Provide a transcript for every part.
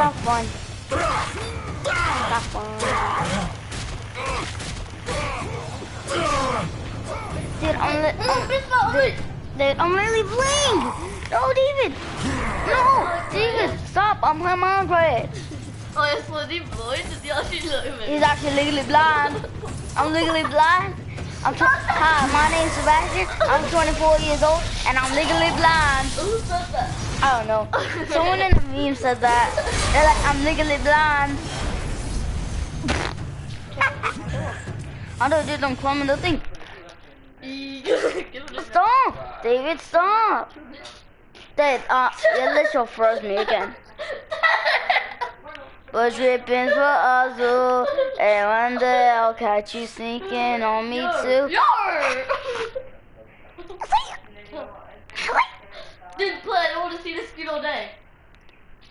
It's not fun. Not fun. Dude, I'm li dude, dude, I'm literally playing. No, David. No, David, stop. I'm Minecraft. Oh, så de blind, har ikke løg. He's actually legally blind. I'm legally blind. I'm tw Hi, my name's Sebastian. I'm 24 years old, and I'm legally blind. Who said that? I don't know. Someone in the meme said that. They're like, I'm legally blind. I don't do them climbing the thing. Stop! David, stop! Dave, uh, your literal froze me again. Bush ripping for Azul, and one day I'll catch you sneaking on me too. Yar! Didn't play, I don't want to see this skin all day.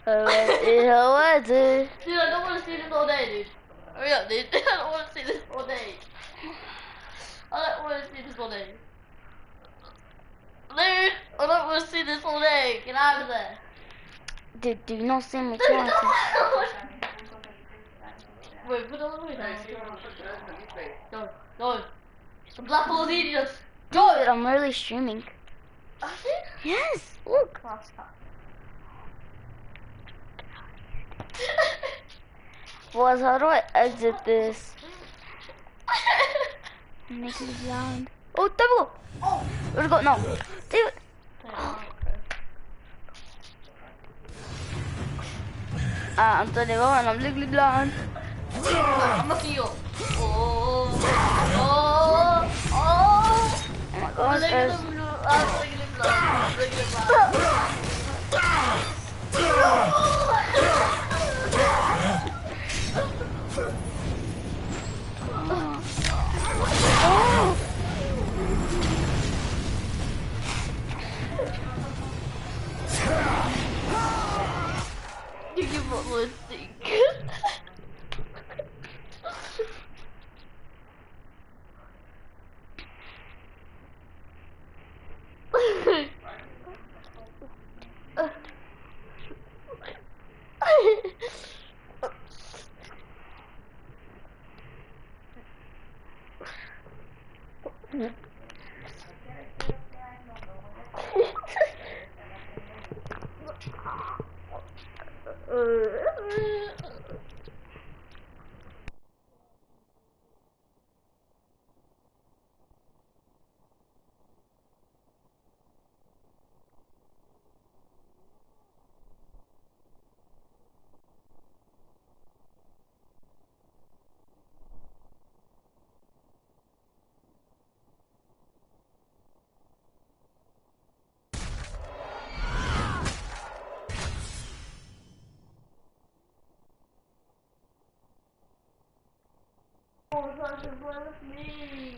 What Dude, I don't want to see this all day, dude. Hurry up, dude. I don't want to see this all day. I don't want to see this all day. Dude, I don't want to see this all day. Get out of there. Dude, do not send me twice. Wait, put on the way. No, no. The black hole is eating us. Go! Dude, I'm really streaming. Are you? Yes, look. Boys, how do I exit this? Make me blind. Oh, double! oh. It go? No. David! Ah, I'm 21 and I'm legally blind. I'm a feel. Oh, oh, oh. Oh my gosh, Regular guys. blue, uh, regular blood, regular blood. Oh! You give up one thing. Oh, such a bless me.